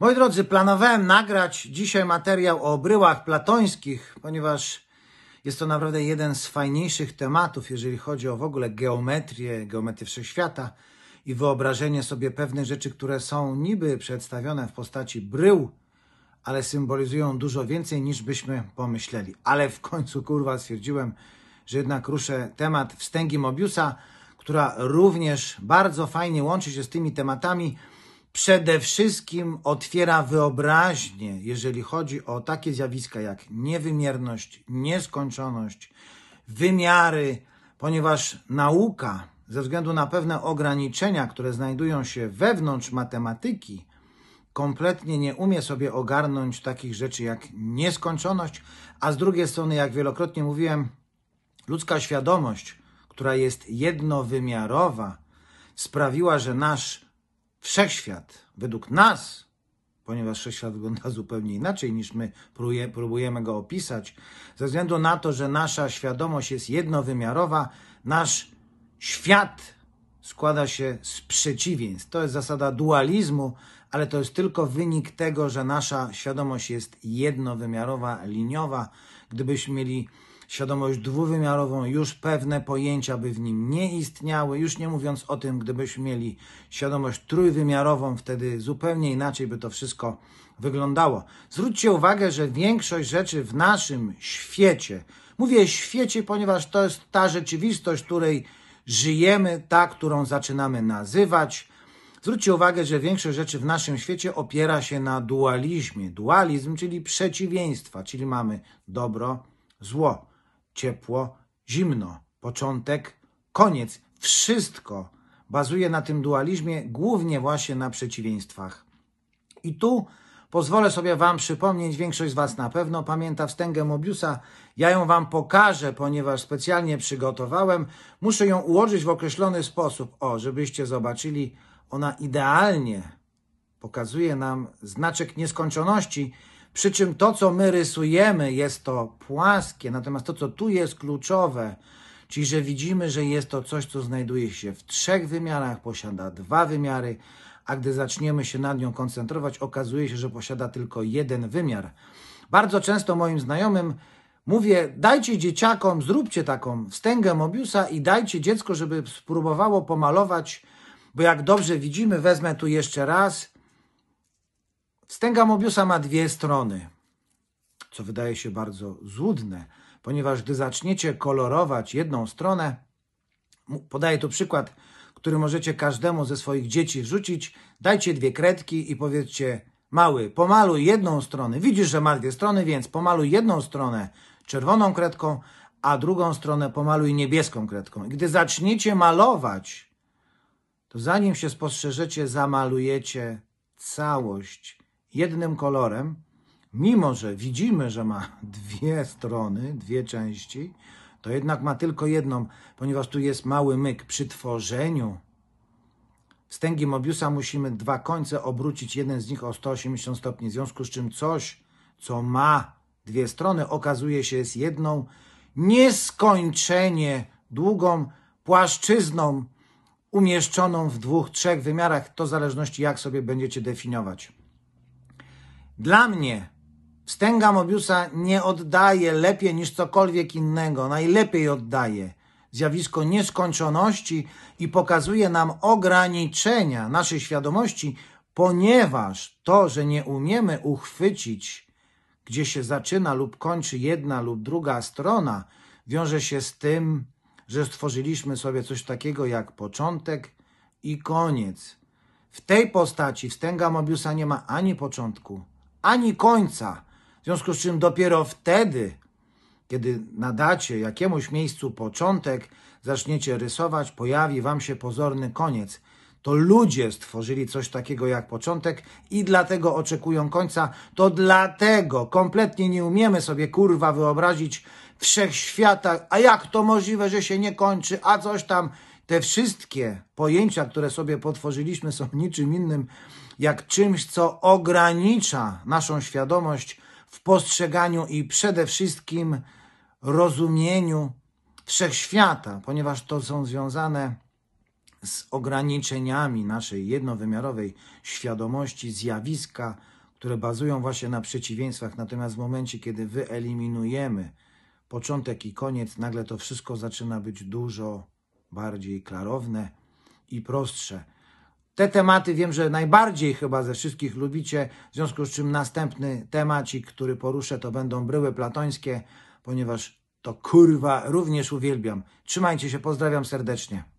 Moi drodzy, planowałem nagrać dzisiaj materiał o bryłach platońskich, ponieważ jest to naprawdę jeden z fajniejszych tematów, jeżeli chodzi o w ogóle geometrię, geometrię wszechświata i wyobrażenie sobie pewnych rzeczy, które są niby przedstawione w postaci brył, ale symbolizują dużo więcej niż byśmy pomyśleli. Ale w końcu, kurwa, stwierdziłem, że jednak ruszę temat wstęgi Mobiusa, która również bardzo fajnie łączy się z tymi tematami, przede wszystkim otwiera wyobraźnię, jeżeli chodzi o takie zjawiska jak niewymierność, nieskończoność, wymiary, ponieważ nauka, ze względu na pewne ograniczenia, które znajdują się wewnątrz matematyki, kompletnie nie umie sobie ogarnąć takich rzeczy jak nieskończoność, a z drugiej strony, jak wielokrotnie mówiłem, ludzka świadomość, która jest jednowymiarowa, sprawiła, że nasz wszechświat, według nas, ponieważ wszechświat wygląda zupełnie inaczej niż my próbujemy go opisać, ze względu na to, że nasza świadomość jest jednowymiarowa, nasz świat składa się z przeciwieństw. To jest zasada dualizmu, ale to jest tylko wynik tego, że nasza świadomość jest jednowymiarowa, liniowa. Gdybyśmy mieli świadomość dwuwymiarową, już pewne pojęcia by w nim nie istniały, już nie mówiąc o tym, gdybyśmy mieli świadomość trójwymiarową, wtedy zupełnie inaczej by to wszystko wyglądało. Zwróćcie uwagę, że większość rzeczy w naszym świecie, mówię świecie, ponieważ to jest ta rzeczywistość, której żyjemy, ta, którą zaczynamy nazywać. Zwróćcie uwagę, że większość rzeczy w naszym świecie opiera się na dualizmie. Dualizm, czyli przeciwieństwa, czyli mamy dobro, zło ciepło, zimno, początek, koniec. Wszystko bazuje na tym dualizmie, głównie właśnie na przeciwieństwach. I tu pozwolę sobie Wam przypomnieć, większość z Was na pewno pamięta wstęgę Mobiusa. Ja ją Wam pokażę, ponieważ specjalnie przygotowałem. Muszę ją ułożyć w określony sposób, o, żebyście zobaczyli, ona idealnie pokazuje nam znaczek nieskończoności, przy czym to, co my rysujemy, jest to płaskie, natomiast to, co tu jest kluczowe, czyli że widzimy, że jest to coś, co znajduje się w trzech wymiarach, posiada dwa wymiary, a gdy zaczniemy się nad nią koncentrować, okazuje się, że posiada tylko jeden wymiar. Bardzo często moim znajomym mówię, dajcie dzieciakom, zróbcie taką wstęgę Mobiusa i dajcie dziecko, żeby spróbowało pomalować, bo jak dobrze widzimy, wezmę tu jeszcze raz, Wstęga Mobiusa ma dwie strony, co wydaje się bardzo złudne, ponieważ gdy zaczniecie kolorować jedną stronę, podaję tu przykład, który możecie każdemu ze swoich dzieci wrzucić, dajcie dwie kredki i powiedzcie, mały, pomaluj jedną stronę, widzisz, że ma dwie strony, więc pomaluj jedną stronę czerwoną kredką, a drugą stronę pomaluj niebieską kredką. I gdy zaczniecie malować, to zanim się spostrzeżecie, zamalujecie całość jednym kolorem, mimo że widzimy, że ma dwie strony, dwie części, to jednak ma tylko jedną, ponieważ tu jest mały myk. Przy tworzeniu wstęgi Mobiusa musimy dwa końce obrócić, jeden z nich o 180 stopni, w związku z czym coś, co ma dwie strony, okazuje się jest jedną nieskończenie długą płaszczyzną umieszczoną w dwóch, trzech wymiarach, to w zależności jak sobie będziecie definiować. Dla mnie wstęga Mobiusa nie oddaje lepiej niż cokolwiek innego, najlepiej oddaje zjawisko nieskończoności i pokazuje nam ograniczenia naszej świadomości, ponieważ to, że nie umiemy uchwycić, gdzie się zaczyna lub kończy jedna lub druga strona, wiąże się z tym, że stworzyliśmy sobie coś takiego jak początek i koniec. W tej postaci wstęga Mobiusa nie ma ani początku, ani końca. W związku z czym dopiero wtedy, kiedy nadacie jakiemuś miejscu początek, zaczniecie rysować, pojawi wam się pozorny koniec. To ludzie stworzyli coś takiego jak początek i dlatego oczekują końca. To dlatego kompletnie nie umiemy sobie kurwa wyobrazić wszechświata, a jak to możliwe, że się nie kończy, a coś tam. Te wszystkie pojęcia, które sobie potworzyliśmy, są niczym innym jak czymś, co ogranicza naszą świadomość w postrzeganiu i przede wszystkim rozumieniu wszechświata, ponieważ to są związane z ograniczeniami naszej jednowymiarowej świadomości zjawiska, które bazują właśnie na przeciwieństwach. Natomiast w momencie, kiedy wyeliminujemy początek i koniec, nagle to wszystko zaczyna być dużo bardziej klarowne i prostsze. Te tematy wiem, że najbardziej chyba ze wszystkich lubicie, w związku z czym następny temacik, który poruszę, to będą bryły platońskie, ponieważ to kurwa również uwielbiam. Trzymajcie się, pozdrawiam serdecznie.